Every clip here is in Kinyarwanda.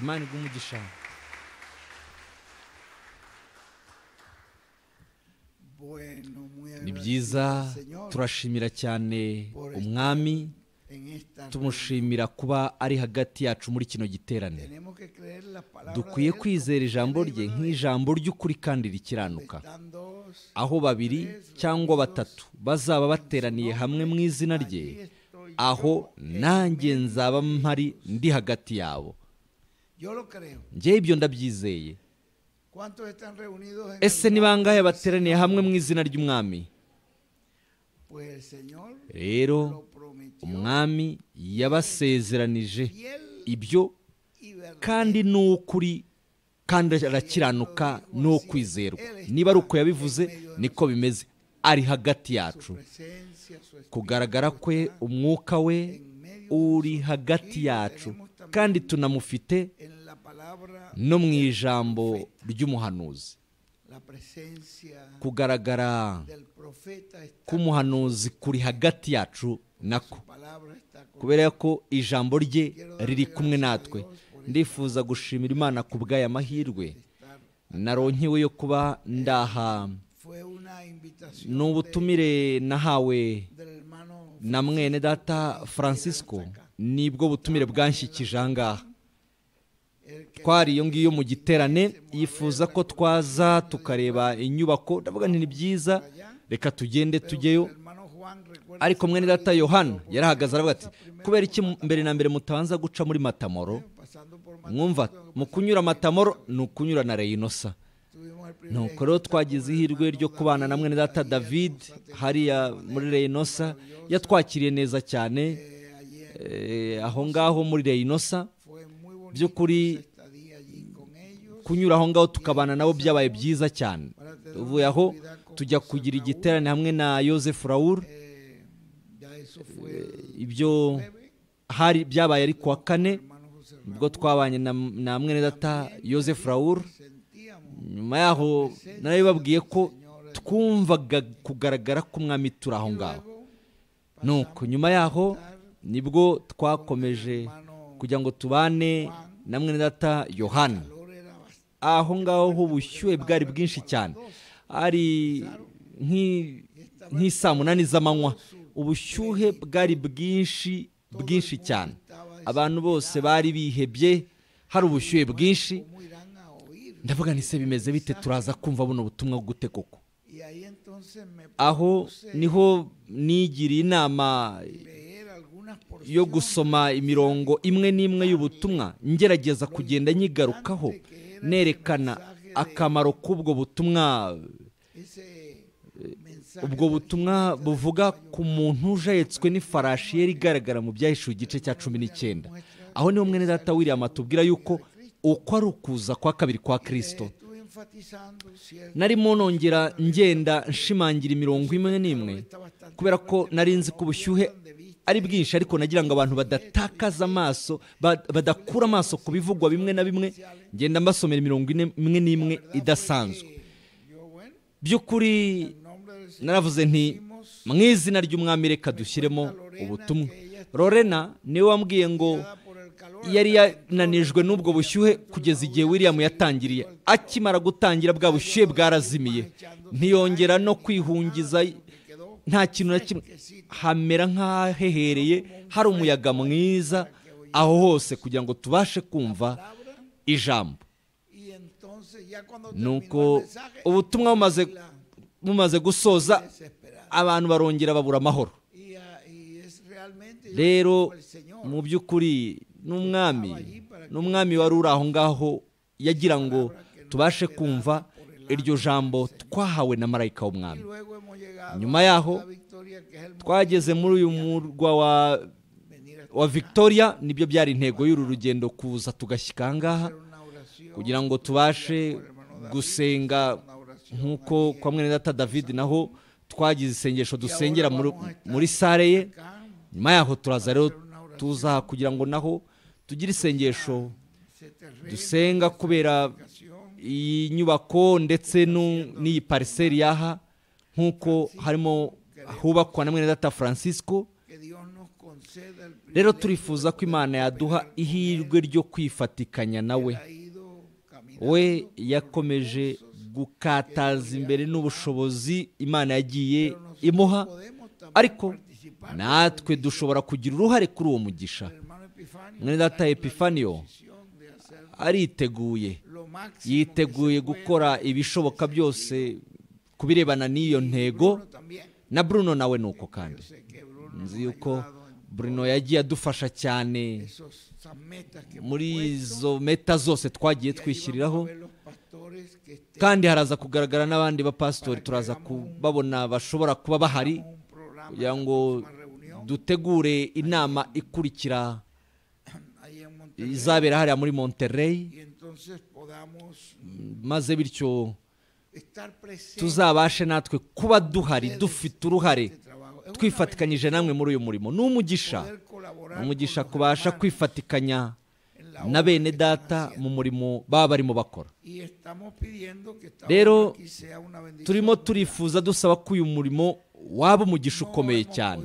imana iguha umugisha ni byiza turashimira cyane umwami tumushimira kuba ari hagati yacu muri kino giterane. Dukwiye kwizera ijambo rye nk'ijambo ry'ukuri kandi rikiranuka. Aho babiri cyangwa batatu bazaba bateraniye hamwe mu izina rye. aho nanjye nzaba mpari ndi hagati yabo. Njyewe ibyo ndabyizeye. ¿Cuántos están reunidos en ese ni bangahe bateraniye hamwe mu izina ry'umwami. Rero umwami yabasezeranije ibyo kandi ni ukuri kandi arakiranuka ni uwo kwizerwa niba ari uko yabivuze niko bimeze. Ari hagati yacu. Kugaragara kwe umwuka we uri hagati yacu. Kandi tunamufite no mu ijambo ry'umuhanuzi. Kugaragara k'umuhanuzi kuri hagati yacu nako. Kubera ko ijambo rye riri kumwe natwe. ndifuza gushimira imana ku bw'aya mahirwe. Naronkewe yo kuba ndaha. Ni ubutumire nahawe na mwene data francisco. Ni bwo butumire bwanshyikije aha ngaha el que twari iyo ngiyo mu giterane yifuza ko twaza tukareba inyubako. Ndavuga ni byiza reka tugende tujyeyo. Ariko mwene data yohana yarahagaze aravuga ati kubera iki mbere na mbere mutabanza guca muri matamoro? Mwumva mu kunyura matamoro ni ukunyura na reyinosa. Nuko rero twagize ihirwe ryo kubana na mwene data david hariya muri reyinosa yatwakiriye neza cyane. Aho ngaho muri reyinosa by'ukuri kunyura aho ngaho tukabana nabo byabaye byiza cyane. tuvuye aho tujya kugira igiterane hamwe na yosefu rawuru Eh, el ibyo hari byabaye ari kuwa kane ubwo twabanye na, mwene data rawuru sentíamos nyuma yaho narabibabwiye ko twumvaga kugaragara k'umwami turi aho ngaho nuko nyuma yaho ni bwo twakomeje kugira ngo tubane na mwene data yohana. Aho ngaho ubushyuhe bwari bwinshi cyane. Ari nk'i- nk'isaa munani z'amanywa ubushyuhe bwari bwinshi bwinshi cyane. Abantu bose bari bihebye hari ubushyuhe bwinshi. Ndavuga ni se bimeze bite? Turaza kumva buno butumwa gute koko? Aho ni ho nigiriye inama yo gusoma imirongo imwe n'imwe y'ubutumwa ngerageza kugenda nyigarukaho nerekana akamaro k'ubwo butumwa. Ubwo butumwa buvuga ku muntu ujahetswe n'ifarashi yari igaragara mu byahishuwe igice cya cumi n'icyenda. Aho ni ho mwene data william atubwira yuko uko ari ukuza kwa kabiri kwa kirisito narimo nongera ngenda nshimangira imirongo imwe n'imwe kubera ko nari nzi ko ubushyuhe ari bwinshi ariko nagira ngo abantu badatakaza amaso ba- badakura amaso ku bivugwa bimwe na bimwe ngenda mbasomera imirongo ine- imwe n'imwe idasanzwe. By'ukuri naravuze nti mu izina ry'umwami reka dushyiremo ubutumwa. Lorena ni we wambwiye ngo yari yananijwe n'ubwo bushyuhe kugeza igihe william yatangiriye. Akimara gutangira bwa bushyuhe bwarazimiye. Ntiyongera no kwihungiza nta kintu na kimwe. Hamera nk'ahehereye hari umuyaga mwiza aho hose kugira ngo tubashe kumva ijambo. Nuko ubutumwa bumaze gusoza abantu barongera babura amahoro. Ah, rero mu by'ukuri n'umwami n'umwami wari uri aho ngaho yagira ngo tubashe kumva iryo jambo twahawe na marayika w'umwami. Nyuma yaho twageze muri uyu murwa wa wa victoria ni byo byari intego y'uru rugendo kuza tugashyika aha ngaha hacer una oración kugira ngo tubashe gusenga nk'uko kwa mwene data david. Naho twagize isengesho dusengera muri- sare ye nyuma yaho turaza rero tuza kugira ngo naho tugire isengesho dusenga kubera iyi nyubako ndetse n'iyi pariseri yaha nk'uko harimo hubakwa na mwene data francisco. Rero turifuza ko imana yaduha ihirwe ryo kwifatikanya nawe we. Yakomeje gukataza imbere n'ubushobozi imana yagiye imuha ariko natwe dushobora kugira uruhare kuri uwo mugisha. Mwene data está ariteguye. Yiteguye gukora ibishoboka byose ku birebana n'iyo ntego. Na bruno nawe ni uko kandi. nzi yuko bruno yagiye adufasha cyane. Muri izo meta zose twagiye twishyiriraho. kandi haraza kugaragara n'abandi bapasitori turaza kubabona bashobora kuba bahari. kugira ngo dutegure inama ikurikira izabera hariya muri monterey maze bityo tuzabashe natwe kuba duhari dufite uruhare twifatikanyije namwe muri uyu murimo ni umugisha ni umugisha kubasha kwifatikanya na bene data mu murimo baba barimo bakora Rero, turimo turifuza dusaba ko uyu murimo waba umugisha ukomeye cyane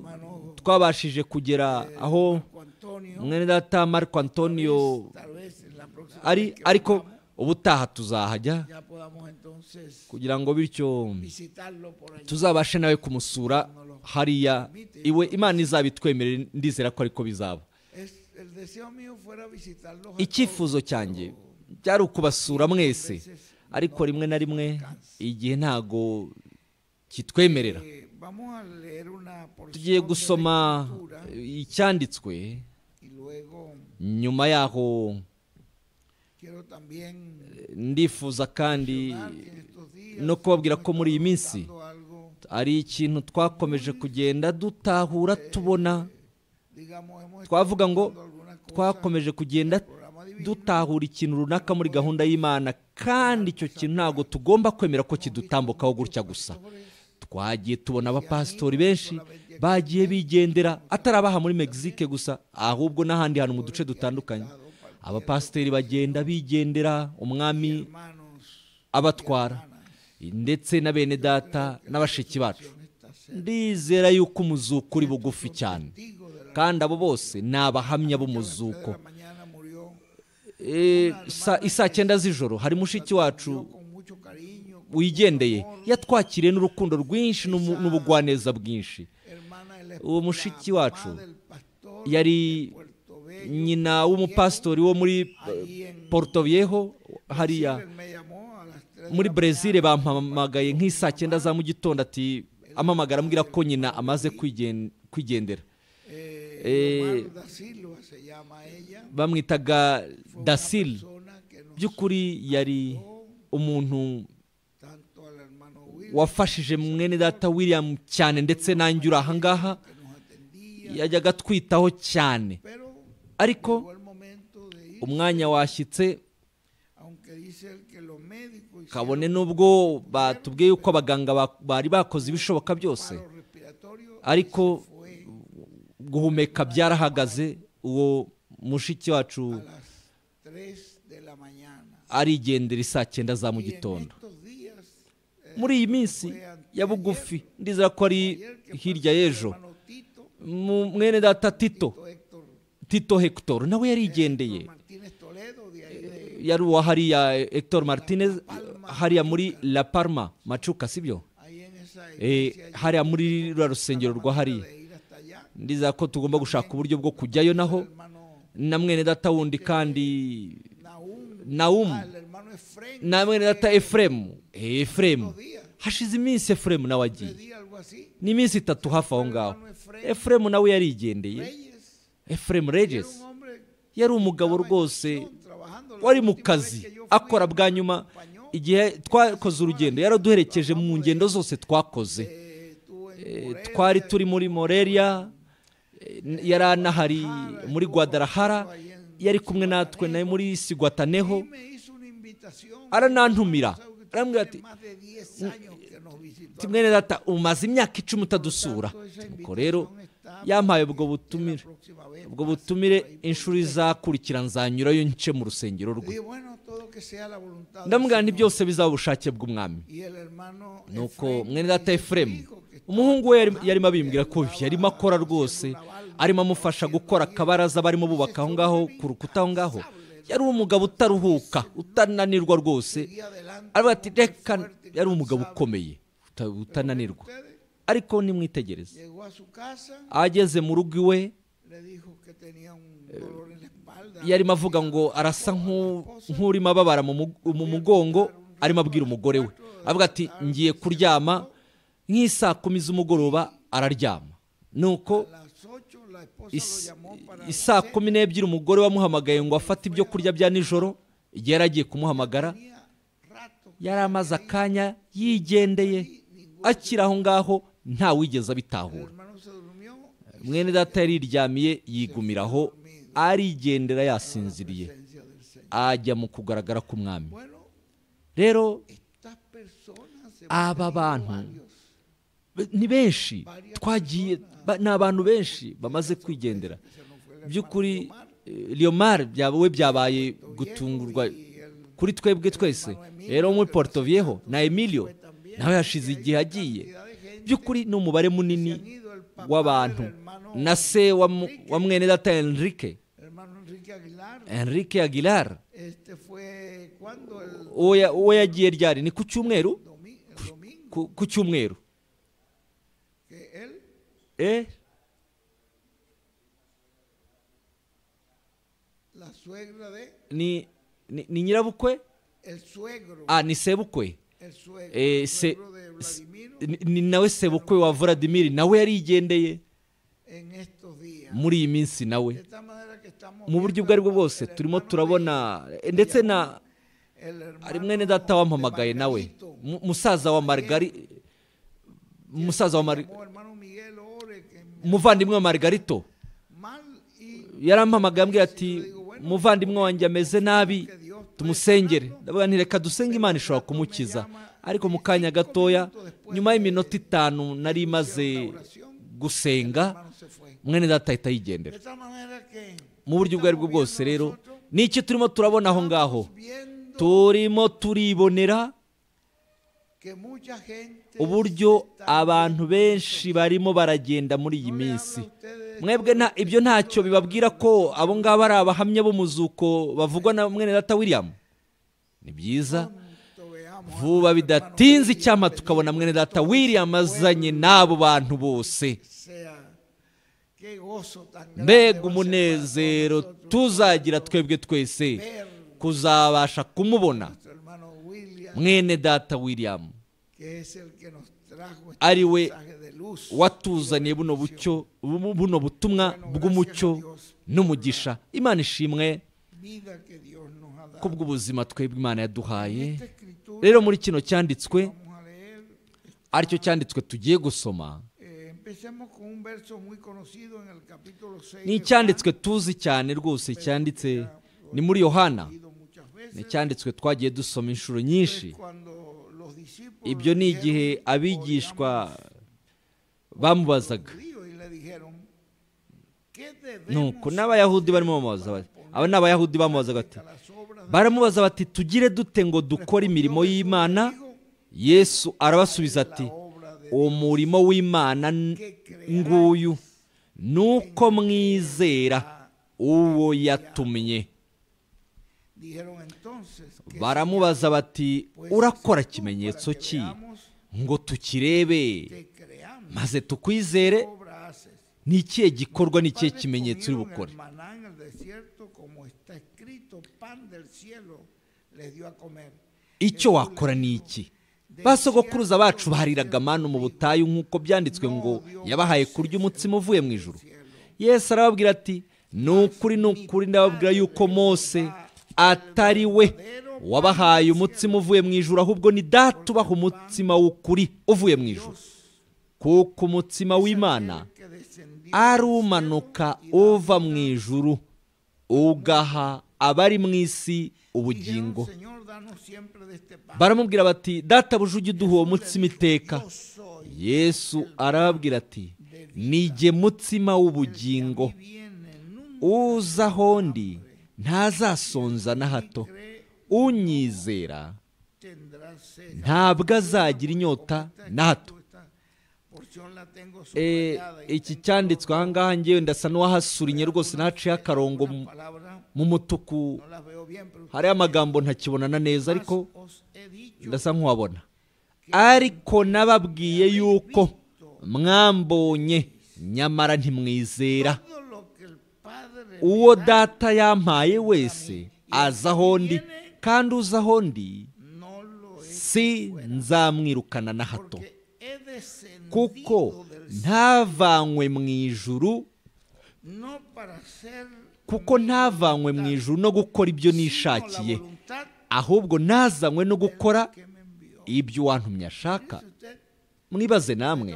hermano, twabashije kugera eh, aho. Mwene data marco antonio. Ariko ubutaha tuzahajya kugira ngo bityo tuzabashe nawe kumusura hariya. Iwe imana izabitwemerere ndizera ko ariko bizaba. Icyifuzo cyanjye byari ukubasura mwese. ariko rimwe na rimwe igihe ntago kitwemerera. Eh, tugiye gusoma icyanditswe. Nyuma yaho también ndifuza kandi no kubabwira ko muri iyi minsi ari ikintu twakomeje kugenda dutahura tubona. digamos, hemos twavuga ngo twakomeje kugenda dutahura ikintu runaka muri gahunda y'imana kandi icyo kintu ntabwo tugomba kwemera ko kidutambukaho gutya gusa. Twagiye tubona abapasitori benshi bagiye bigendera atari abaha muri mexique gusa ahubwo n'ahandi hantu mu duce dutandukanye. Abapasiteri bagenda bigendera umwami abatwara ndetse na bene data n'abashiki bacu. Ndizera yuko umuzuko uri bugufi cyane kandi abo bose ni abahamya b'umuzuko. Eh, sa- isaa cyenda z'ijoro hari mushiki wacu wigendeye yatwakiriye n'urukundo rwinshi n'ubugwaneza bwinshi. Uwo mushiki wacu. yari nyina w'umupasitori wo muri eh, Porto Viejo hariya. Muri Brezil bampamagaye nk'isaa cyenda za mu gitondo ati amamagara ambwira ko nyina amaze kwigen- kwigendera. Eh, Eh, bamwitaga Dasil by'ukuri yari umuntu wafashije mwene data William cyane ndetse nanjye uri ahangaha yajyaga twitaho cyane ariko umwanya washyitse kabone n'ubwo batubwiye yuko abaganga ba- bari bakoze ibishoboka byose ariko guhumeka byarahagaze uwo mushiki wacu a las 3 de la mañana. arigendera isaa cyenda za mu gitondo muri iyi minsi ya bugufi ndizera ko ari hirya y'ejo. Mwene data tito Tito hector nawe yarigendeye yari uwa hariya hector martinez hariya muri la palma macuka sibyo? Eh, hariya muri ruriya rusengero rwa hariya. Ndizera ko tugomba gushaka uburyo bwo kujyayo naho. Na mwene data wundi kandi Nahum, Nahum. el hermano Efraín, na mwene data efuremu efuremu hashize iminsi efuremu nawe agiye ni iminsi itatu hafi aho ngaho efuremu nawe yarigendeye efuremu hombre yari umugabo rwose wari mu kazi akora bwa nyuma. igihe twakoze urugendo. Yaraduherekeje mu ngendo zose twakoze. Eh, Eh, twari turi muri morelia. eh, yari anahari muri guadalajara. yari kumwe natwe nawe muri sigwataneho aranantumira arambwira ati más de 10 años que nos visitó. ati mwene data umaze imyaka icumi utadusura ubwo rero yampaye ubwo butumire ubwo butumire inshuro izakurikira nzanyurayo nce mu rusengero rwe Señor. byose bizaba ubushake bw'umwami nuko mwene data efuremu "Hijo, que estaba umuhungu we yarimo abimbwira ko yarimo akora rwose arimo amufasha gukora bien". akabaraza barimo bubaka aho ngaho ku rukuta aho ngaho yari umugabo utaruhuka utananirwa rwose aravuga ati reka yari umugabo incansable". ukomeye uta- utananirwa ariko nimwitegereze ageze mu rugo iwe espalda. yarimo avuga ngo arasa nk'u- nk'urimo ababara mu mugongo arimo abwira umugore we avuga ati ngiye kuryama nk'isaa kumi z'umugoroba araryama nuko isaa kumi n'ebyiri umugore wamuhamagaye ngo afate ibyo kurya bya nijoro igihe yari agiye kumuhamagara yari amaze akanya yigendeye akiri aho ngaho ntawigeze abitahura. Mwene data yariryamiye yigumiraho arigendera yasinziriye. ajya mu kugaragara k'umwami. Rero aba bantu. Ni benshi. Twagiye ni abantu benshi bamaze kwigendera. By'ukuri eh, byaba we byabaye gutungurwa kuri twebwe twese. Rero muri Porto Viejo na Emilio nawe hashize igihe agiye. By'ukuri ni umubare munini w'abantu. Na se wa mwene data Enrique. Enrique Aguilar. Uwo ya- uwo yagiye ryari? Ni ku cyumweru? Ku cyumweru. Eh? La suegra de ni ni, ni nyirabukwe el suegro. Ah ni sebukwe el suegro, eh, el se, suegro de Vladimiro. ni, ni nawe sebukwe wa Vladimir nawe yarigendeye en estos días. Muri iyi minsi nawe. De esta manera que estamos mu buryo ubwo ari bwo bwose turimo turabona eh, ndetse na hari mwene data wampamagaye nawe. Musaza wa Margari musaza wa Mar- umuvandimwe wa y yarampamagaye ambwira ati umuvandimwe wanjye ameze nabi tumusengere. Ndavuga nti reka dusenge imana ishobora kumukiza. Ariko mu kanya gatoya nyuma y'iminota itanu nari maze gusenga mwene data ahita de yigendera mu buryo ubwo ari bwo bwose rero ni iki turimo turabona aho ngaho? Turimo turibonera uburyo abantu benshi barimo baragenda muri iyi minsi. mwebwe ibyo ntacyo bibabwira ko abo ngabo ari abahamya b'umuzuko bavugwa na mwene data william? Ni byiza. Vuba bidatinze icyama tukabona mwene data william azanye n'abo bantu bose. mbega umunezero tuzagira twebwe twese kuzabasha kumubona. Mwene data william. Ari we watuzaniye buno bucyo bu- buno butumwa bw'umucyo n'umugisha. imana ishimwe kubw'ubuzima twebwe imana yaduhaye. Rero muri kino cyanditswe ari cyo cyanditswe tugiye gusoma. Ni icyanditswe tuzi cyane rwose cyanditse ni muri yohana. Ni icyanditswe twagiye dusoma inshuro nyinshi. Ibyo ni igihe abigishwa bamubazaga. nuko n'abayahudi barimo bamubaza bati aba ni abayahudi bamubazaga bati baramubaza bati tugire dute ngo dukore imirimo y'imana? yesu arabasubiza ati uwo murimo w'imana nguyu ni uko mwizera uwo yatumye. Baramubaza bati urakora ikimenyetso ki? ngo tukirebe. maze tukwizere ni ikihe gikorwa ni ikihe kimenyetso uri bukore icyo wakora ni iki? basogokuruza bacu bahariraga manu mu butayu nk'uko byanditswe ngo yabahaye kurya umutsima uvuye mu ijuru. Yesu arababwira ati ni ukuri ni ukuri ndababwira yuko mose atari we. Wabahaye umutsima uvuye mu ijuru ahubwo ni data ubaha umutsima w'ukuri uvuye mu ijuru. Kuko umutsima w'imana ari umanuka uva mu ijuru ugaha abari mu isi ubugingo. Baramubwira bati data buje ujye uduha uwo mutsima iteka. Yesu arababwira ati nige mutsima w'ubugingo. Uza aho ndi ntazasonza na hato. Unyizera ntabwo azagira inyota na hato. Eh, iki cyanditswe aha ngaha ngewe ndasa n'uwahasurinye rwose naciye akarongo mu- mutuku. Hariho amagambo ntakibonana neza ariko ndasa nk'uwabona. Ariko nababwiye yuko mwambonye nyamara ntimwizera. Uwo data yampaye wese aza aho ndi kandi uza aho ndi. Si nzamwirukana na hato. Kuko ntavanywe mu ijuru kuko ntavanywe mu ijuru no gukora ibyo nishakiye. Ahubwo nazanywe no gukora ibyo uwantumye ashaka. Mwibaze namwe.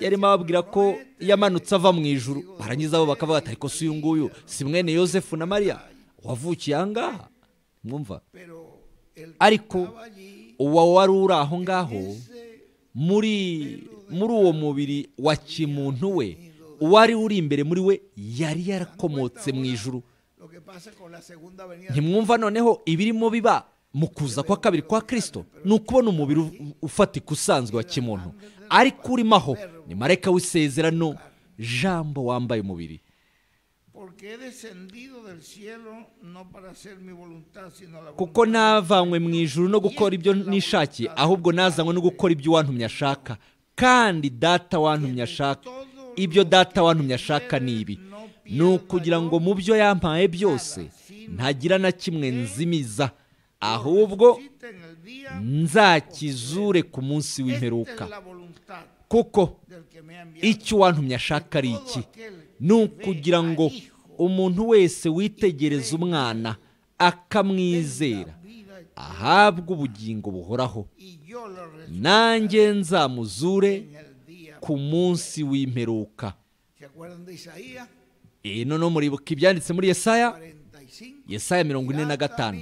Yarimo ababwira ko yamanutse ava mu ijuru. Barangiza bo bakavuga ati ariko si uyu nguyu si mwene yosefu na mariya? Wavukiye aha ngaha? Mwumva? Ariko uwo wari uri aho ngaho muri muri uwo mubiri wa kimuntu we uwari uri imbere muri we yari yarakomotse mu ijuru. Ntimwumva noneho ibirimo biba? Mu kuza kwa kabiri kwa kirisito ni ukubona umubiri ufatika usanzwe wa kimuntu. Ariko urimo aho ni marayika w'isezerano jambo wambaye umubiri. Kuko ntavanywe mu ijuru no gukora ibyo nishakiye ahubwo nazanywe no gukora ibyo uwantumye ashaka. Kandi data wantumye ashaka ibyo data wantumye ashaka ni ibi. ni ukugira ngo mu byo yampaye byose ntagira na kimwe nzimiza. Ahubwo nzakizure ku munsi w'imperuka. Kuko icyo uwantumye ashaka ari iki? Ni ukugira ngo umuntu wese witegereza umwana akamwizera. ahabwe ubugingo buhoraho. Nanjye nzamuzure ku munsi w'imperuka. ¿se acuerdan de Isaías? Iyi noneho muribuka ibyanditse muri yesaya. 45 yesaya mirongo ine na gatanu.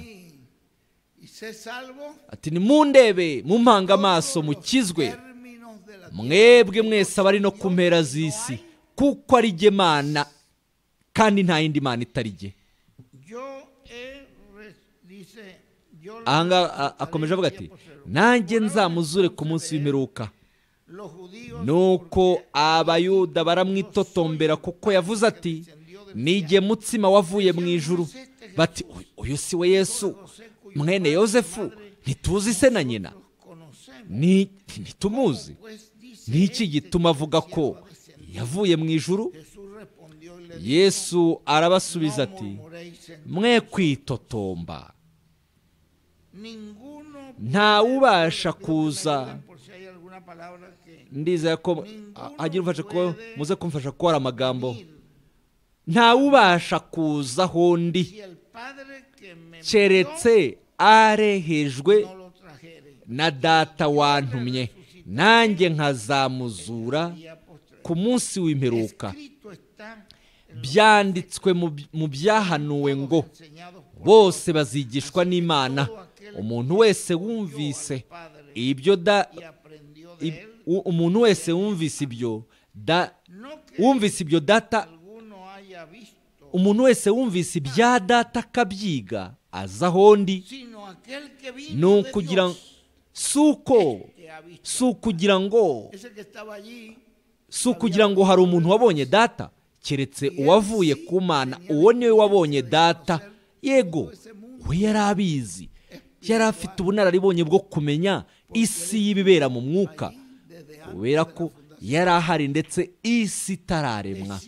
Ati nimundebe mumpanga amaso mukizwe. mwebwe mwese abari no ku mpera z'isi kuko ari jye mana kandi nta yindi mana itari jye. Ahangaha akomeje avuga ati nanjye nzamuzure ku munsi w'imperuka. nuko abayuda baramwitotombera kuko yavuze ati nige mutsima wavuye mu ijuru. bati "Uyu- uyu si we yesu. Mwene yosefu ntituzi se na nyina. Ntitumuzi niki gituma avuga ko yavuye mu ijuru? Yesu arabasubiza ati mwe kwitotomba. Ntawubasha kuza. Ndizera ko hagira umfasha kuba muze kumfasha kubara amagambo. Ntawubasha kuza aho ndi. Keretse arehejwe na data wantumye. Nanjye nkazamuzura ku munsi w'imperuka. Byanditswe mu by- mu byahanuwe ngo bose bazigishwa n'imana. Umuntu wese wumvise ibyo da umuntu wese wumvise ibyo da wumvise ibyo data umuntu wese wumvise ibya data akabyiga aza aho ndi ni ukugira si uko si ukugira ngo si ukugira ngo hari umuntu wabonye data. Keretse uwavuye ku mana uwo ni we wabonye data. Yego we yari abizi. yari afite ubunararibonye bwo kumenya isi y'ibibera mu mwuka. kubera ko yari ahari ndetse isi itararemwa.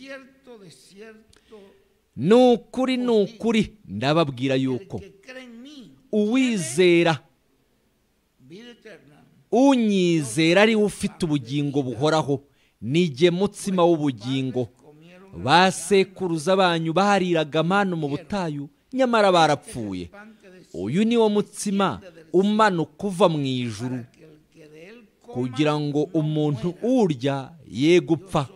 Ni ukuri ni ukuri ndababwira yuko uwizera. Unyizera ari we ufite ubugingo buhoraho. Nige mutsima w'ubugingo. Comieron ba sekuruza banyu bariraga manu mu butayu nyamara barapfuye. Uyu ni wo mutsima umanuka uva mu ijuru kugira ngo umuntu urya ye gupfa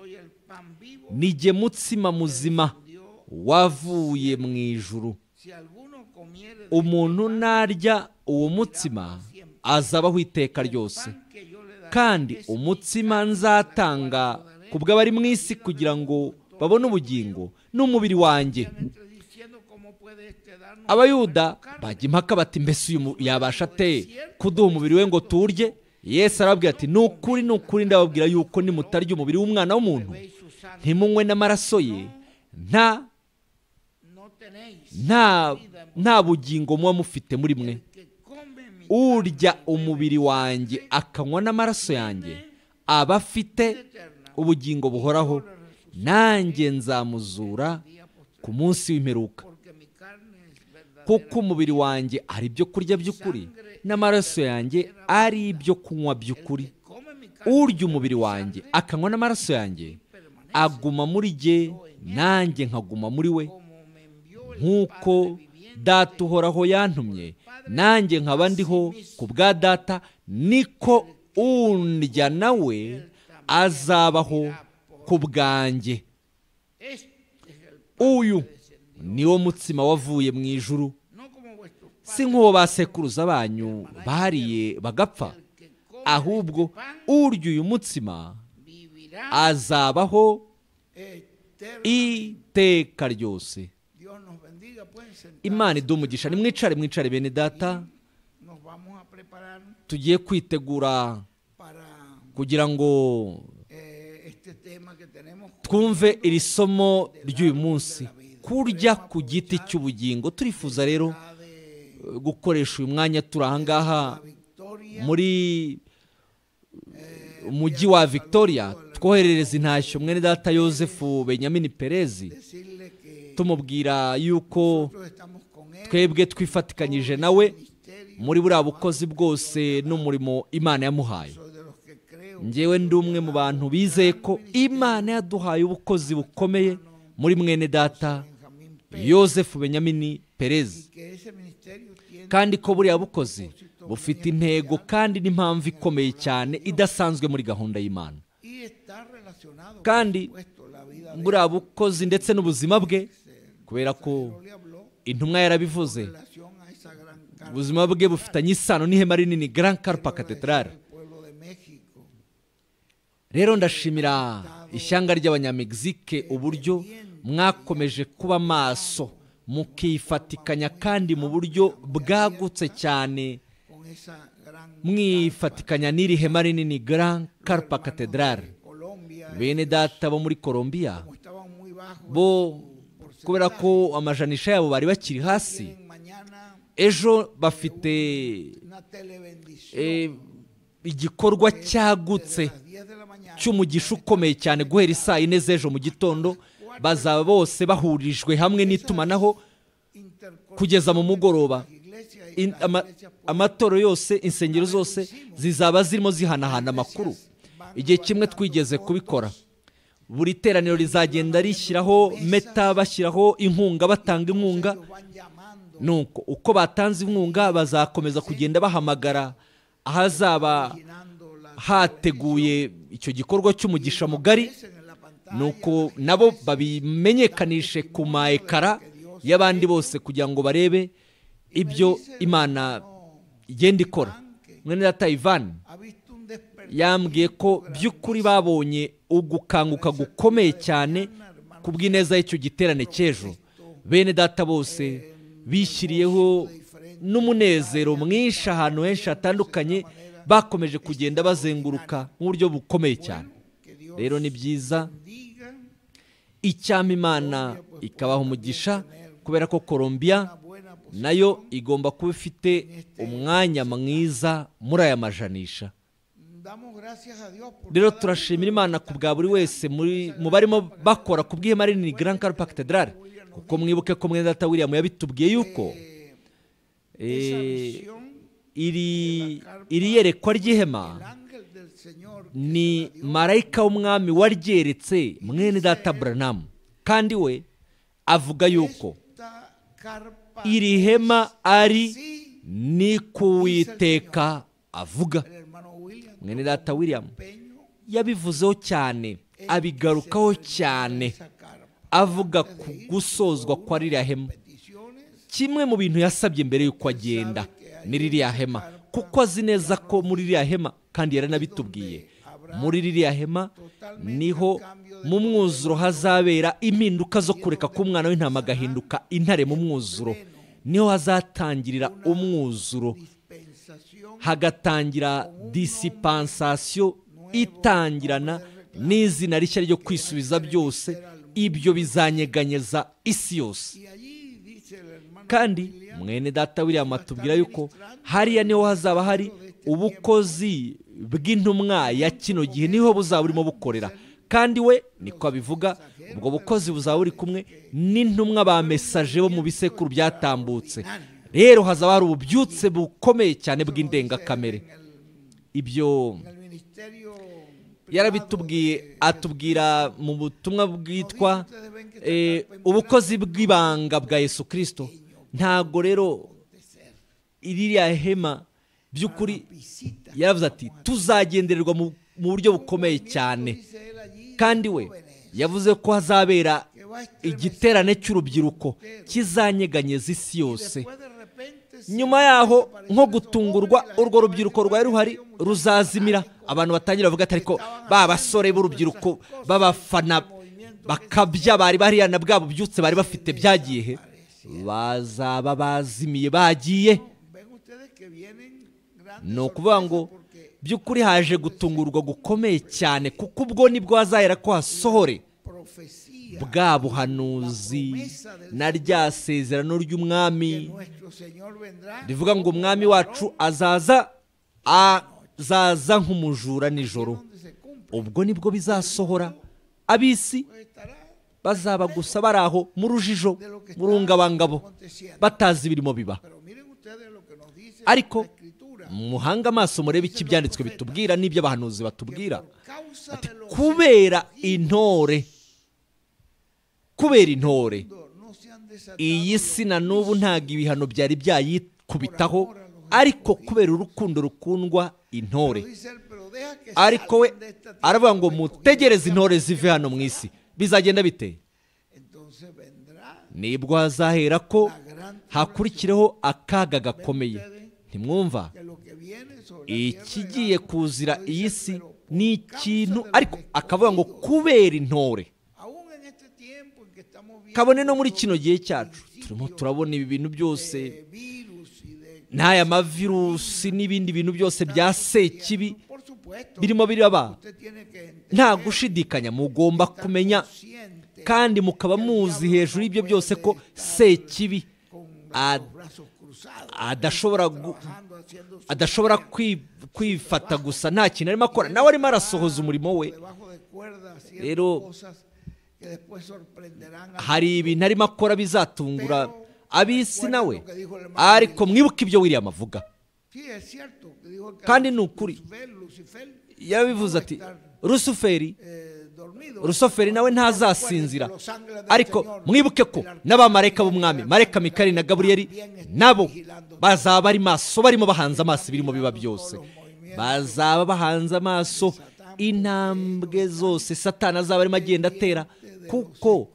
nige mutsima muzima wavuye mu ijuru. Umuntu narya uwo mutsima azabaho iteka ryose. Kandi umutsima nzatanga ku bw'abari mu isi kugira ngo babone ubugingo n'umubiri wanjye. Abayuda bajya impaka bati mbese uyu yabasha ate kuduha umubiri we ngo turye? Yesu arababwira ati ni ukuri ni ukuri ndababwira yuko nimutarya umubiri w'umwana w'umuntu. Ntimunywe n'amaraso ye. Nta nta nta bugingo muba mufite muri mwe. Urya umubiri wanjye akanywa n'amaraso yanjye aba afite ubugingo buhoraho nanjye nzamuzura ku munsi w'imperuka. Kuko umubiri wanjye ari ibyo kurya by'ukuri n'amaraso yanjye ari ibyo kunywa by'ukuri. Urya umubiri wanjye akanywa n'amaraso yanjye aguma muri jye nanjye nkaguma muri we. Nk'uko data uhoraho yantumye. Nanjye nkaba ndiho ku bwa data niko undya nawe azabaho ku bwanjye. Uyu niwo mutsima wavuye mu ijuru. Si nk'uwo ba sekuruza banyu bariye bagapfa ahubwo urya uyu mutsima azabaho iteka ryose. Imana idumugisha nimwicare mwicare bene data. tugiye kwitegura kugira ngo eh, twumve iri somo ry'uyu munsi. kurya ku giti cy'ubugingo. Turifuza rero eh, gukoresha uyu mwanya. Turi ahangaha muri umujyi wa victoria. twoherereza intashyo. Mwene data yosefu benyamini perezi tumubwira yuko twebwe twifatikanyije nawe muri buriya bukozi bwose n'umurimo imana yamuhaye ngewe ndi umwe mu bantu bizeye ko imana yaduhaye ubukozi bukomeye muri mwene data yosefu benyamini perezi kandi ko buriya bukozi bufite intego kandi n'impamvu ikomeye cyane idasanzwe muri gahunda y'imana kandi buriya bukozi ndetse n'ubuzima bwe kubera ko intumwa yarabivuze. ubuzima bwe bufitanye isano n'ihema rinini grand carpa cathedral rero ndashimira ishyanga ry'abanyamegizike uburyo mwakomeje kuba maso mukifatikanya kandi mu buryo bwagutse cyane. Mwifatikanya n'iri hema rinini grand carpa cathedral bene data bo muri colombia. bo kubera ko amajanisha yabo bari bakiri hasi ejo bafite eh, igikorwa cyagutse a las 10 de la mañana. cy'umugisha ukomeye cyane guhera isaa yine z'ejo mu gitondo bazaba bose bahurijwe hamwe n'itumanaho kugeza mu mugoroba amatoro yose insengero zose zizaba zirimo zihanahana amakuru igihe kimwe twigeze kubikora buri teraniro rizagenda rishyiraho meta bashyiraho inkunga batanga inkunga. Nuko uko batanze inkunga bazakomeza kugenda bahamagara ahazaba hateguye icyo gikorwa cy'umugisha mugari. Nuko nabo babimenyekanishe ku ma ekara y'abandi bose kugira ngo barebe ibyo imana igenda ikora. Mwene data Ivan ha visto un despertar yambwiye ko by'ukuri babonye ugukanguka gukomeye cyane ku bw'ineza y'icyo giterane cy'ejo. Bene data bose bishyiriyeho n'umunezero mwinshi ahantu henshi hatandukanye bakomeje kugenda bazenguruka mu buryo bukomeye cyane. Rero ni byiza icyama imana ikabaha umugisha kubera ko colombia na yo igomba kuba ifite umwanya mwiza muri aya majanisha. Rero turashimira imana ku bwa buri wese mu barimo bakora ku bw'ihema rinini grand carpa cathedral kuko mwibuke ko mwene data william yabitubwiye yuko eh, visión iri iri yerekwa ry'ihema ni marayika w'umwami waryeretse mwene data buranamu kandi we avuga yuko iri hema ari ni kuwiteka avuga. Mwene data william yabivuzeho cyane abigarukaho cyane avuga ku gusozwa kwa ririya hema. Kimwe mu bintu yasabye mbere y'uko agenda ni ririya hema kuko azi neza ko muri ririya hema kandi yaranabitubwiye. Muri ririya hema ni ho mu mwuzuro hazabera impinduka zo kureka k'umwana w'intama agahinduka intare mu mwuzuro. Niho hazatangirira umwuzuro hagatangira disipansasiyo itangirana n'izina rishya ryo kwisubiza byose ibyo bizanyeganyeza isi yose. Kandi mwene data william atubwira yuko hariya ni ho hazaba hari ubukozi bw'intumwa ya kino gihe ni ho buzaba burimo bukorera. Kandi we niko abivuga ubwo bukozi buzaba buri kumwe n'intumwa ba mesaje bo mu bisekuru byatambutse. Rero hazaba hari ububyutse bukomeye cyane bw'indengakamere. Ibyo yarabitubwiye atubwira mu butumwa bwitwa eh, ubukozi bw'ibanga bwa yesu kirisito ntabwo rero iriya hema by'ukuri yaravuze ati tuzagendererwa mu buryo bukomeye cyane. Kandi we yavuze ko hazabera igiterane cy'urubyiruko kizanyeganyeza isi yose después de repente se nyuma yaho nko gutungurwa urwo rubyiruko rwari ruhari ruzazimira. Abantu batangira bavuga ati ariko ba basore b'urubyiruko b'abafana bakabya bari bariya na bwa bubyutse bari bafite byagiye he bazaba bazimiye bagiye. Ni ukuvuga ngo by'ukuri haje gutungurwa gukomeye cyane kuko ubwo ni bwo hazahera ko hasohore. Bwa buhanuzi na rya sezerano ry'umwami. rivuga ngo umwami wacu azaza azaza nk'umujura nijoro. Ubwo ni bwo bizasohora. Ab'isi bazaba gusa bari aho mu rujijo mu rungabangabo. batazi ibirimo biba. Ariko muhange amaso murebe icyo ibyanditswe bitubwira n'ibyo abahanuzi batubwira. kubera intore kubera intore. Iyi si na n'ubu ntabwo ibihano byari byayikubitaho ariko kubera urukundo rukundwa intore. Ariko we aravuga ngo mutegereze intore zive hano mu isi. Bizagenda bite? Nibwo hazahera ko hakurikireho akaga gakomeye. Ntimwumva? Ikigiye kuzira iyi si ni ikintu ariko akavuga ngo kubera intore. Kabone no muri kino gihe cyacu. Turimo turabona ibi bintu byose n'aya mavirusi n'ibindi bintu byose bya sekibi birimo biraba. Nta gushidikanya mugomba kumenya kandi mukaba muzi hejuru y'ibyo byose ko sekibi adashobora kwifata gusa nta kintu arimo akora. Nawe arimo arasohoza umurimo we. Rero, hari ibintu arimo akora bizatungura ab'isi nawe. ariko mwibuke ibyo william avuga. Sí, es cierto, que dijo que kandi ni ukuri. Yabivuze ati rusuferi eh, rusuferi nawe ntazasinzira. ariko mwibuke ko n'abamarayika b'umwami marayika mikari na gaburiyeli nabo bazaba bari maso barimo bahanze amaso ibirimo biba byose. bazaba bahanze amaso intambwe zose satani azaba arimo agenda atera. Kuko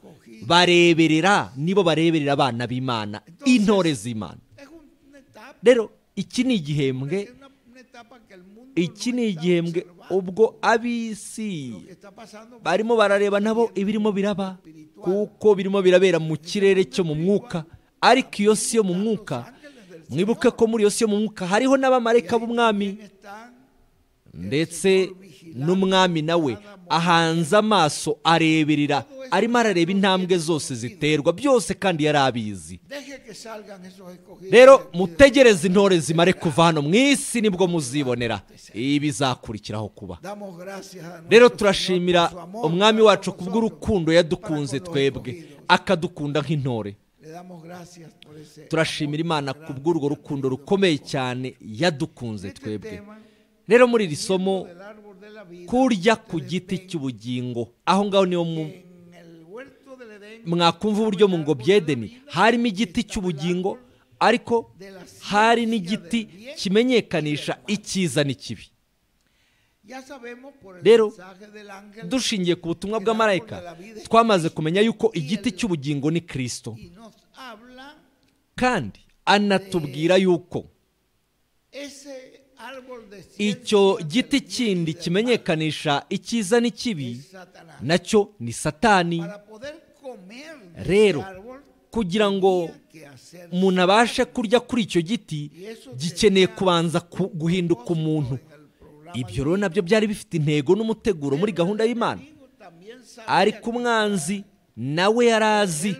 bareberera nibo bareberera abana b'imana. Intore z'imana. Rero iki ni igihembwe iki ni igihembwe ubwo ab'isi barimo barareba nabo ibirimo biraba kuko birimo birabera mu kirere cyo mu mwuka ariko iyo si yo mu mwuka mwibuke ko muri iyo si yo mu mwuka hariho n'abamarayika b'umwami. Ndetse n'umwami nawe ahanze amaso areberera arimo arareba intambwe zose ziterwa byose kandi yari abizi. Rero mutegereze intore zimare kuva hano mu isi ni bwo muzibonera. Ibi bizakurikiraho kuba. Rero turashimira umwami wacu kubw'urukundo yadukunze twebwe akadukunda nk'intore. Turashimira imana kubw'urwo rukundo rukomeye cyane yadukunze twebwe. Rero muri iri somo kurya ku giti cy'ubugingo aho ngaho ni ho mwakumva uburyo mu ngobyi ya edeni harimo igiti cy'ubugingo ariko hari n'igiti kimenyekanisha icyiza n'ikibi Rero, dushingiye ku butumwa bw'amarayika twamaze kumenya yuko igiti cy'ubugingo ni kirisito kandi anatubwira yuko icyo giti kindi kimenyekanisha icyiza n'ikibi na cyo ni satani. Rero, kugira ngo umuntu abashe kurya kuri icyo giti gikeneye kubanza ku- guhinduka umuntu. ibyo rero na byo byari bifite intego n'umuteguro muri gahunda y'imana. ariko umwanzi nawe yari azi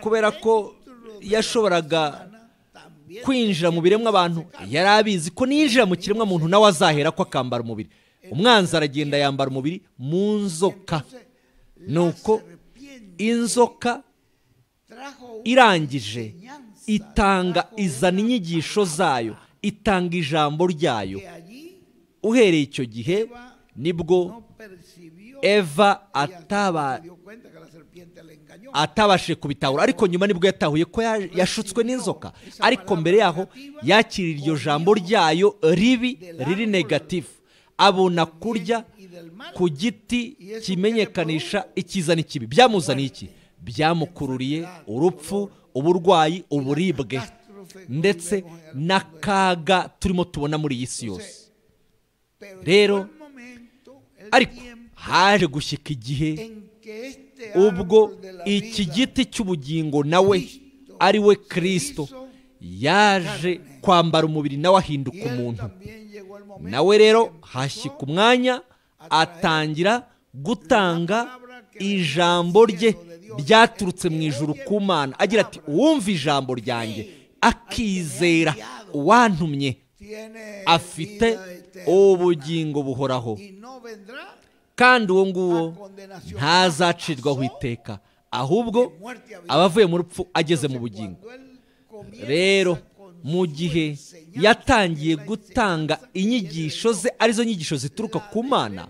kubera ko yashoboraga kwinjira mu biremwa abantu yari abizi ko niyinjira mu kiremwa muntu nawe azahera ko akambara umubiri. Umwanzi aragenda yambara umubiri mu nzoka. Nuko inzoka trajo una irangije itanga izana inyigisho zayo itanga ijambo ryayo. Uhereye icyo gihe ni bwo eva ataba atabashije kubitahura ariko nyuma ni bwo yatahuye ko ya- yashutswe n'inzoka. Ariko mbere yaho yakira iryo jambo ryayo ribi riri negatifu abona kurya ku giti kimenyekanisha icyiza n'ikibi byamuzaniye iki? Byamukururiye urupfu uburwayi uburibwe. Ndetse n'akaga turimo tubona muri iyi si yose. rero, ariko haje gushyika igihe ubwo iki giti cy'ubugingo nawe ari we kirisito yaje kwambara umubiri nawe ahinduka umuntu. nawe rero hashyika umwanya atangira gutanga ijambo rye ryaturutse mu ijuru ku mana. agira ati uwumva ijambo ryanjye. Akizera uwantumye afite ubugingo buhoraho. Kandi uwo nguwo ntazacirwaho iteka ahubwo abavuye mu rupfu ageze mu bugingo. rero mu gihe yatangiye gutanga inyigisho ze ari zo nyigisho zituruka ku mana.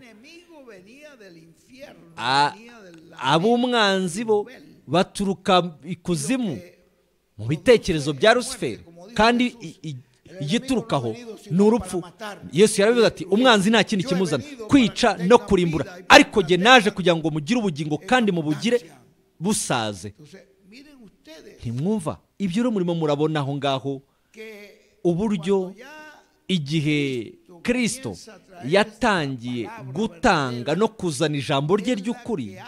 ab'umwanzi bo baturuka ikuzimu mu bitekerezo bya rusiferi kandi igiturukaho ni urupfu. Yesu yarabivuze ati umwanzi nta kindi kimuzana. Kwica no kurimbura. Ariko jye naje kugira ngo mugire ubugingo kandi mubugire busaze. Ntimwumva? Ibyo rero murimo murabona aho ngaho. Uburyo igihe kirisito yatangiye gutanga no kuzana ijambo rye ry'ukuri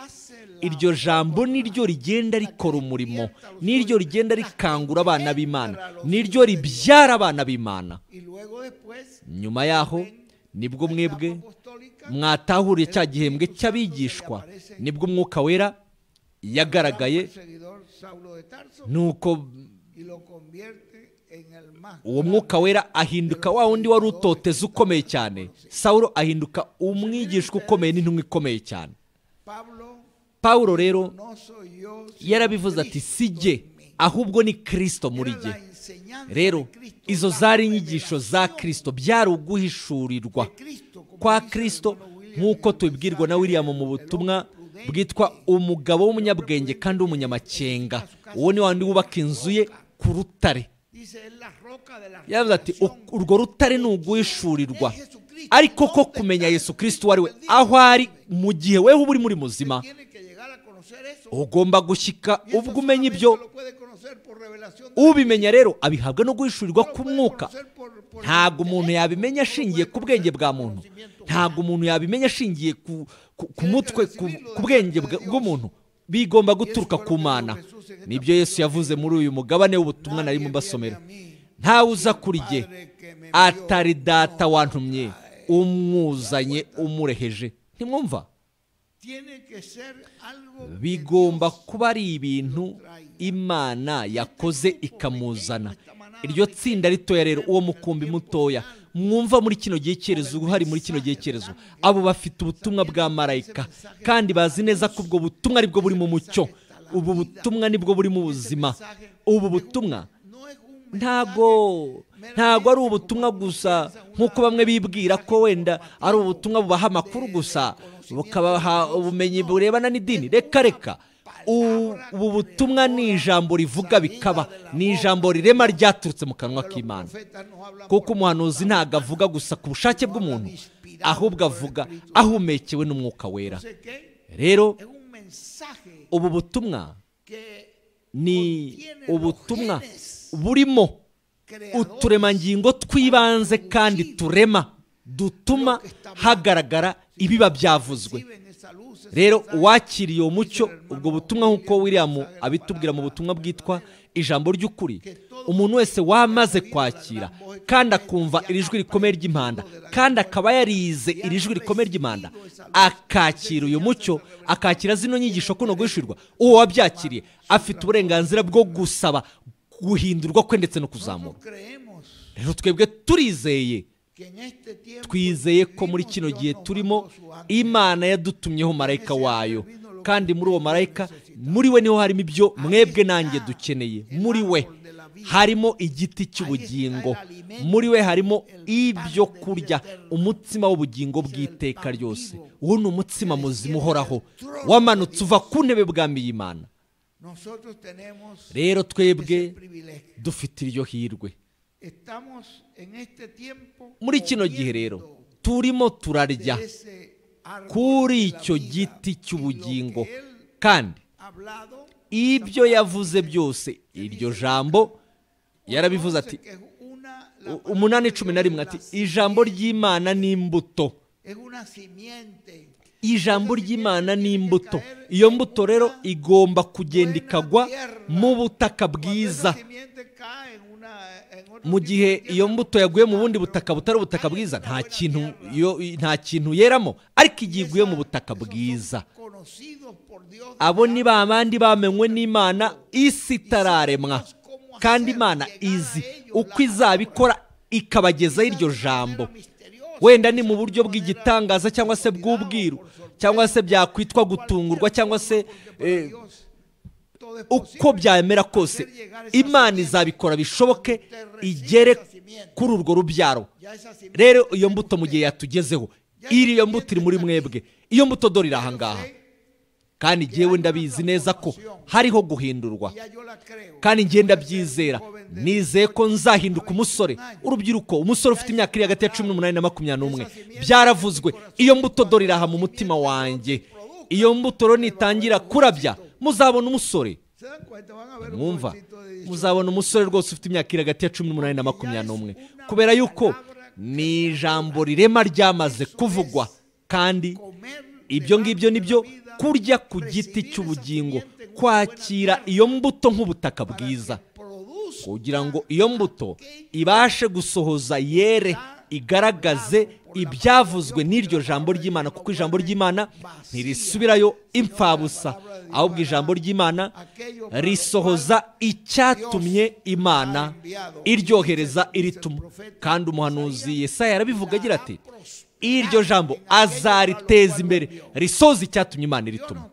iryo jambo niryo rigenda rikora umurimo niryo rigenda rikangura abana b'imana niryo ribyara abana b'imana. Nyuma yaho ni bwo mwebwe mwatahuriye cya gihembwe cy'abigishwa ni bwo umwuka wera yagaragaye nuko uwo mwuka wera ahinduka wa wundi wari utoteza ukomeye cyane. Sawuro ahinduka umwigishwa ukomeye n'intumwa ikomeye cyane. Pawulo rero yarabivuze ati si jye en mí". ahubwo ni kirisito muri jye rero izo zari inyigisho za kirisito byari uguhishurirwa kwa kirisito nk'uko tubibwirwa na william mu butumwa bwitwa umugabo w'umunyabwenge kandi w'umunyamakenga uwo ni wandi wubaka inzu ye ku rutare. Dice, "Es la roca de la yavuze ati urwo rutare ni uguhishurirwa ariko ko ¿dónde kumenya yesu kirisito uwo ari we? Aho ari mu gihe weho uba uri muri muzima. Ugomba gushyika ubwo umenya ibyo ubimenya rero abihabwa no guhishurirwa k'umwuka ntabwo umuntu yabimenya ashingiye ku bwenge bwa muntu. ntabwo umuntu yabimenya ashingiye ku, mutwe ku, bwenge bw'umuntu. Bigomba guturuka ku mana. ni byo yesu yavuze muri uyu mugabane w'ubutumwa nari Nadie mubasomera viene a mí, ntawe uza kuri jye. Atari data wantumye. umwuzanye umureheje. Ntimwumva bigomba kuba ari ibintu imana yakoze ikamuzana. iryo tsinda ritoya rero uwo mukumbi mutoya mwumva muri kino gihe cyerezo uhari muri kino gihe cyerezo. abo bafite ubutumwa bwa marayika kandi bazi neza ko ubwo butumwa ari bwo buri mu mucyo. ubu butumwa ni bwo buri mu buzima. ubu butumwa ntago ntago ari ubutumwa gusa nk'uko bamwe bibwira ko wenda ari ubutumwa bubaha amakuru gusa. Bukabaha ubumenyi burebana n'idini. Reka reka. Ubu butumwa ni ijambo rivuga bikaba ni ijambo rirema ryaturutse mu kanwa k'imana. Kuko umuhanuzi ntabwo avuga gusa ku bushake bw'umuntu ahubwo avuga ahumekewe n'umwuka wera. Rero ubu butumwa ni ubutumwa burimo uturemangingo tw'ibanze kandi turema. Dutuma hagaragara ibiba byavuzwe. rero uwakiriye uwo mucyo ubwo butumwa nk'uko william abitubwira mu butumwa bwitwa ijambo ry'ukuri. umuntu wese wamaze kwakira kandi akumva iri jwi rikomeye ry'impanda kandi akaba yarize iri jwi rikomeye ry'impanda akakira uyu mucyo akakira zino nyigisho kuno guhishurwa. Uwo wabyakiriye afite uburenganzira bwo gusaba guhindurwa kwe ndetse no kuzamura rero twebwe turizeye twizeye ko muri kino gihe turimo imana yadutumyeho marayika wayo. kandi muri uwo marayika muri we ni ho harimo ibyo mwebwe nanjye dukeneye. muri we harimo igiti cy'ubugingo. muri we harimo ibyo kurya umutsima w'ubugingo bw'iteka ryose. uwo ni umutsima muzima uhoraho wamanutse uva ku ntebe bwami y'imana. Rero twebwe dufite iryo hirwe. Muri kino gihe rero turimo turarya. kuri icyo giti cy'ubugingo kandi ibyo yavuze byose. iryo jambo yarabivuze ati umunani cumi na rimwe ati ijambo ry'imana ni imbuto ijambo ry'imana ni imbuto iyo mbuto rero igomba kugenda ikagwa mu butaka bwiza. Mu gihe iyo mbuto yaguye mu bundi butaka butari ubutaka bwiza nta kintu nta kintu yeramo ariko igihe iguye mu butaka bwiza. Abo ni ba bandi bamenywe n'imana isi itararemwa kandi imana izi. Uko izabikora ikabagezaho iryo jambo. Wenda ni mu buryo bw'igitangaza cyangwa se bw'ubwiru cyangwa se byakwitwa gutungurwa cyangwa se uko byamera kose imana izabikora bishoboke igere kuri urwo rubyaro. Rero iyo mbuto mu gihe yatugezeho iriya mbuto iri muri mwebwe. Iyo mbuto dore iri ahangaha kandi ngewe ndabizi neza ko hariho guhindurwa. Kandi ngenda byizera nizeye ko nzahinduka umusore. urubyiruko umusore ufite imyaka iri hagati ya cumi n'umunani na makumyabiri n'umwe. byaravuzwe. iyo mbuto dore iri aha mu mutima wanjye. iyo mbuto rero nitangira kurabya muzabona umusore. Mwumva. muzabona umusore rwose ufite imyaka iri hagati ya cumi n'umunani na makumyabiri n'umwe. kubera yuko ni ijambo rirema ryamaze kuvugwa kandi ibyo ngibyo ni byo kurya ku giti cy'ubugingo kwakira iyo mbuto nk'ubutaka bwiza. kugira ngo iyo mbuto ibashe gusohoza yere igaragaze ibyavuzwe n'iryo jambo ry'imana kuko ijambo ry'imana ntirisubirayo impfabusa ahubwo ijambo ry'imana risohoza icyatumye imana iryohereza irituma. Kandi umuhanuzi Yesaya yarabivuga agira ati iryo jambo azariteza imbere risoza icyatumye imana irituma.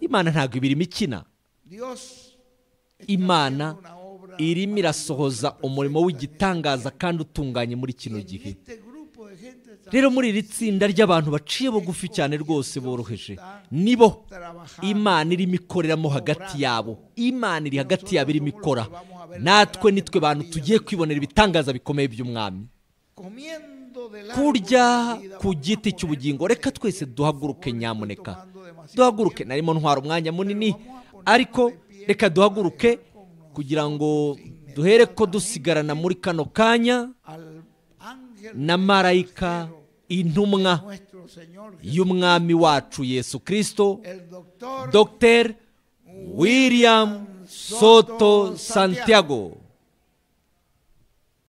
Imana ntabwo ibiri imikina imana irimo irasohoza umurimo w'igitangaza kandi utunganye muri kino gihe. Rero muri iri tsinda ry'abantu baciye bugufi cyane rwose boroheje nibo imana irimo ikoreramo hagati yabo. Imana iri hagati yabo irimo ikora. Natwe nitwe bantu tugiye kwibonera ibitangaza bikomeye by'umwami. Kurya ku giti cy'ubugingo reka twese duhaguruke nyamuneka. Duhaguruke narimo ntwara umwanya munini ariko reka duhaguruke kugira ngo duhere ko dusigarana muri kano kanya na marayika intumwa y'umwami wacu yesu kirisito dr william soto santiago